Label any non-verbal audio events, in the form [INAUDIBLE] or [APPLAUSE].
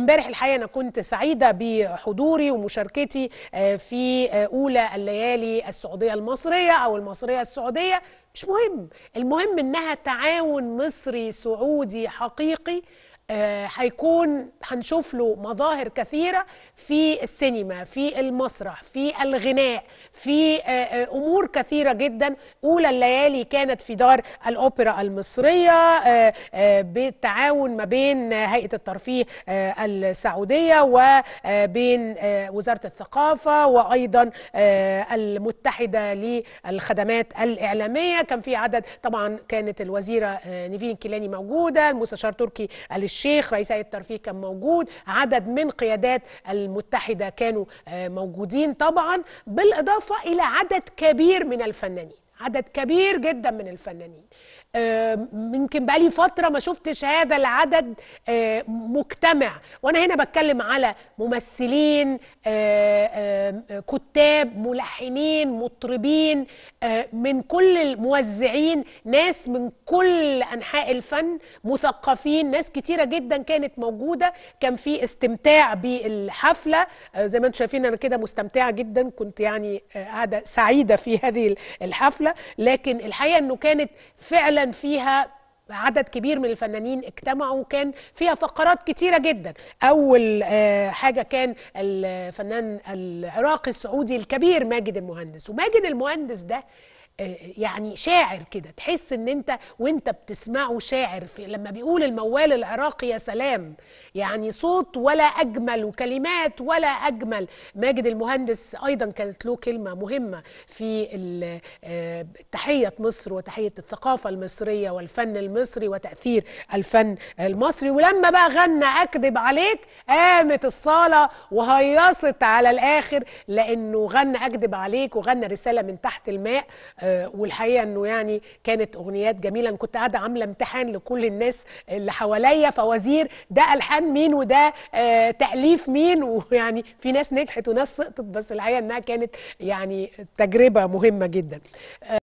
امبارح الحقيقة أنا كنت سعيدة بحضوري ومشاركتي في أولى الليالي السعودية المصرية أو المصرية السعودية. مش مهم المهم إنها تعاون مصري سعودي حقيقي هيكون هنشوف له مظاهر كثيرة في السينما في المسرح في الغناء في أمور كثيرة جدا. أولى الليالي كانت في دار الأوبرا المصرية بالتعاون ما بين هيئة الترفيه السعودية وبين وزارة الثقافة وأيضا المتحدة للخدمات الإعلامية. كان في عدد طبعا كانت الوزيرة نيفين كيلاني موجودة المستشار تركي الشيخ رئيس هيئة الترفيه كان موجود عدد من قيادات المتحدة كانوا موجودين طبعا بالإضافة إلى عدد كبير من الفنانين. عدد كبير جدا من الفنانين. يمكن بقالي فترة ما شفتش هذا العدد مجتمع. وأنا هنا بتكلم على ممثلين كتاب ملحنين مطربين من كل الموزعين ناس من كل أنحاء الفن مثقفين ناس كتيرة جدا كانت موجودة. كان في استمتاع بالحفلة. زي ما أنتم شايفين أنا كده مستمتعة جدا. كنت يعني قاعدة سعيدة في هذه الحفلة. لكن الحقيقة إنه كانت فعلا فيها عدد كبير من الفنانين اجتمعوا وكان فيها فقرات كتيرة جدا. أول حاجة كان الفنان العراقي السعودي الكبير ماجد المهندس. وماجد المهندس ده يعني شاعر كده تحس إن أنت وأنت بتسمعه شاعر في لما بيقول الموال العراقي يا سلام يعني صوت ولا أجمل وكلمات ولا أجمل. ماجد المهندس أيضا كانت له كلمة مهمة في تحية مصر وتحية الثقافة المصرية والفن المصري وتأثير الفن المصري. ولما بقى غنى أكذب عليك قامت الصالة وهيصت على الآخر لأنه غنى أكذب عليك وغنى رسالة من تحت الماء والحقيقة إنه يعني كانت أغنيات جميلة. كنت قاعدة عاملة امتحان لكل الناس اللي حواليا فوزير ده ألحان مين وده آه تأليف مين؟ [LAUGHS] ويعني في ناس نجحت وناس سقطت بس الحقيقة إنها كانت يعني تجربة مهمة جدا.